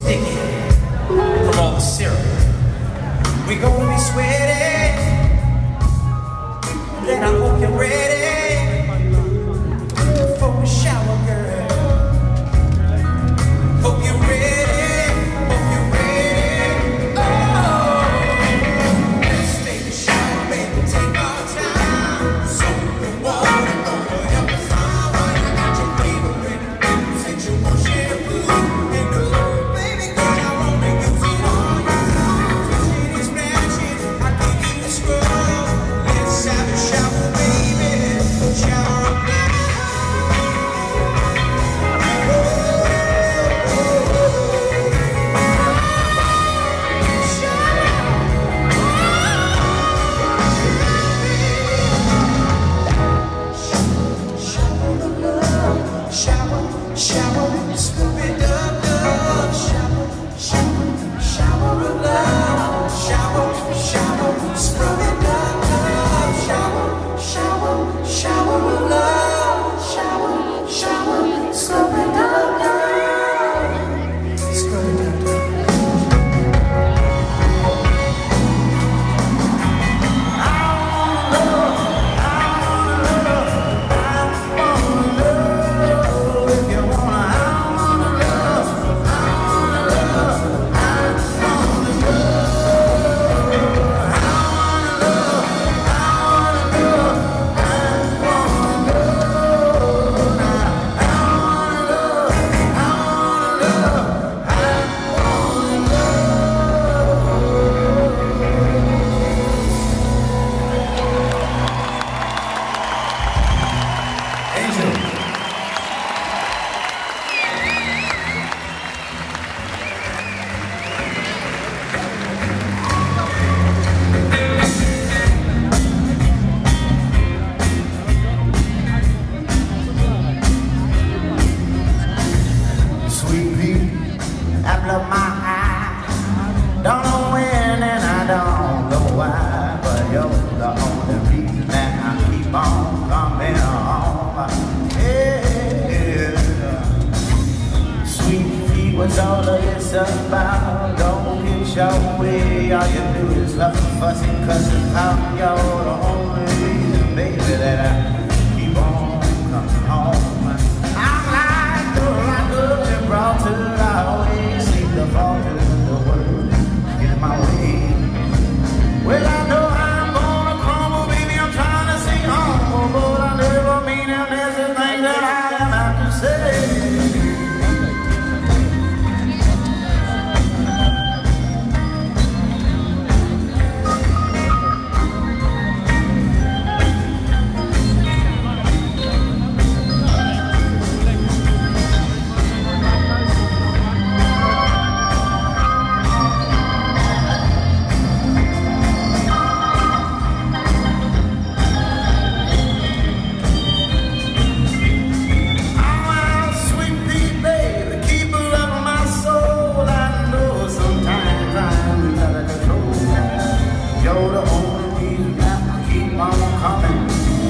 Sticky from all the syrup. We gonna be sweaty. Then I hope you're ready. it's about. Don't get your way All you do is love fussing Cause and pound your only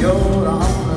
your arms.